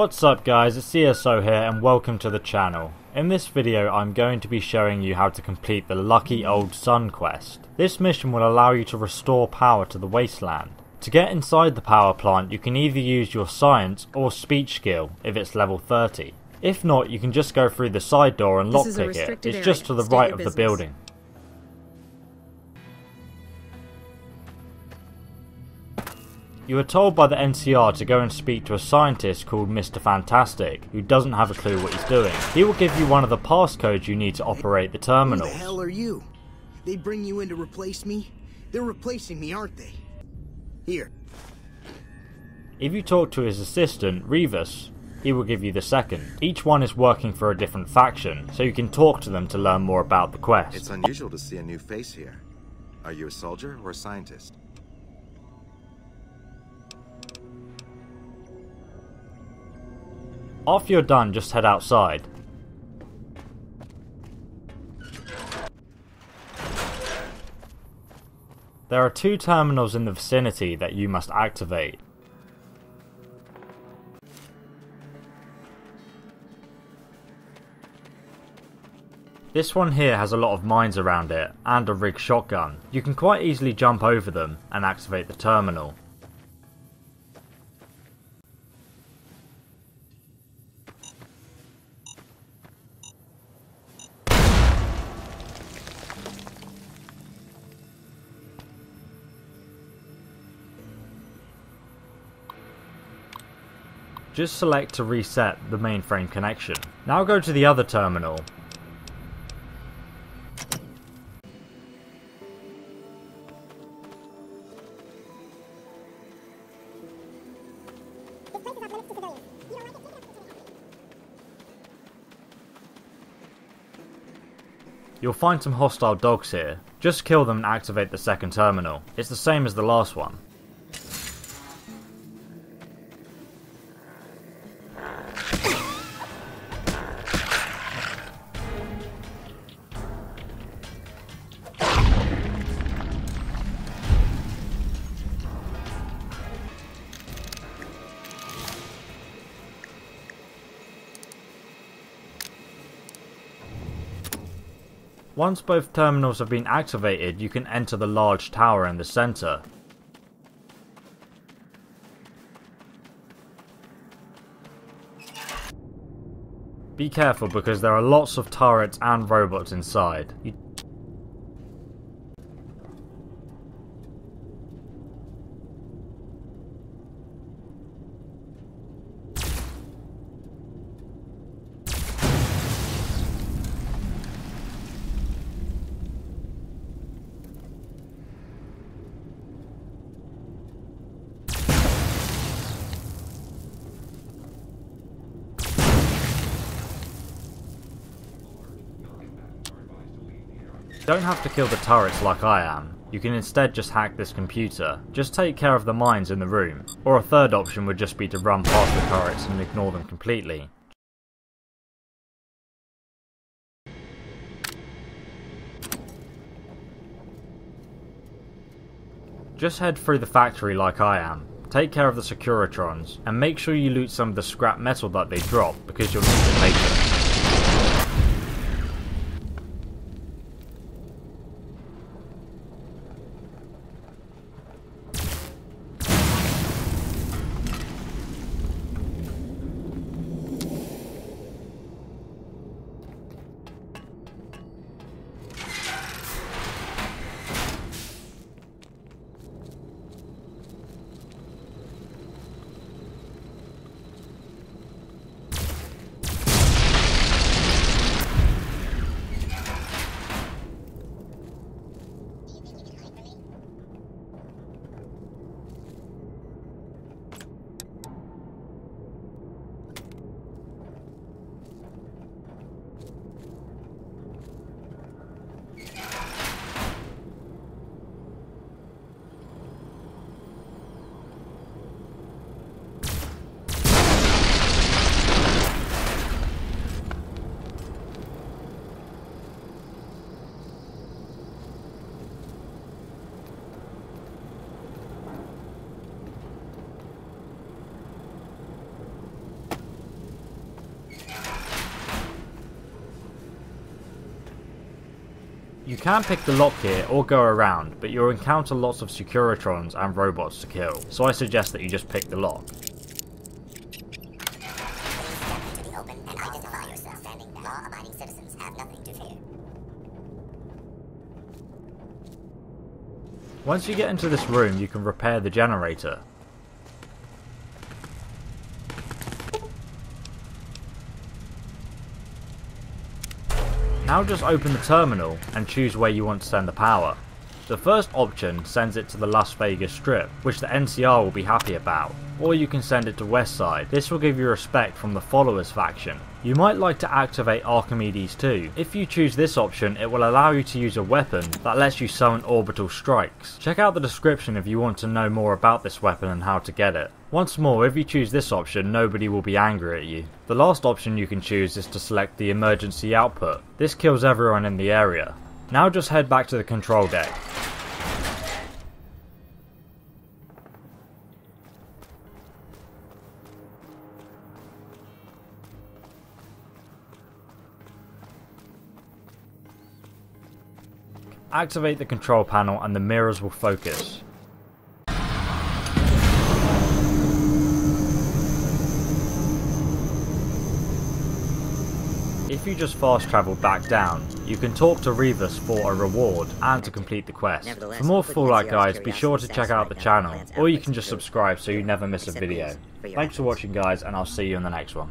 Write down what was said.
What's up guys, it's ESO here and welcome to the channel. In this video I'm going to be showing you how to complete the Lucky Old Sun quest. This mission will allow you to restore power to the wasteland. To get inside the power plant you can either use your science or speech skill if it's level 30. If not you can just go through the side door and lockpick it, it's just to the right of the building. You are told by the NCR to go and speak to a scientist called Mr. Fantastic, who doesn't have a clue what he's doing. He will give you one of the passcodes you need to operate the Who the hell are you? They bring you in to replace me? They're replacing me, aren't they? Here, If you talk to his assistant, Rivas, he will give you the second. Each one is working for a different faction, so you can talk to them to learn more about the quest. It's unusual to see a new face here. Are you a soldier or a scientist? After you're done, just head outside. There are two terminals in the vicinity that you must activate. This one here has a lot of mines around it, and a rig shotgun. You can quite easily jump over them and activate the terminal. Just select to reset the mainframe connection. Now go to the other terminal. You'll find some hostile dogs here. Just kill them and activate the second terminal. It's the same as the last one. Once both terminals have been activated, you can enter the large tower in the center. Be careful because there are lots of turrets and robots inside. You don't have to kill the turrets like I am. You can instead just hack this computer. Just take care of the mines in the room. Or a third option would just be to run past the turrets and ignore them completely. Just head through the factory like I am. Take care of the Securitrons, and make sure you loot some of the scrap metal that they drop, because you'll need it later. You can pick the lock here or go around, but you'll encounter lots of Securitrons and robots to kill, so I suggest that you just pick the lock. Once you get into this room, you can repair the generator. Now just open the terminal and choose where you want to send the power. The first option sends it to the Las Vegas Strip, which the NCR will be happy about, or you can send it to Westside. This will give you respect from the Followers faction. You might like to activate Archimedes too. If you choose this option, it will allow you to use a weapon that lets you summon orbital strikes. Check out the description if you want to know more about this weapon and how to get it. Once more, if you choose this option, nobody will be angry at you. The last option you can choose is to select the emergency output. This kills everyone in the area. Now just head back to the control deck. Activate the control panel and the mirrors will focus. If you just fast travel back down, you can talk to Rivas for a reward and to complete the quest. For more Fallout guys, be sure to check out the channel, or you can just subscribe so you never miss a video. Thanks for watching guys, and I'll see you in the next one.